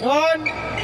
Und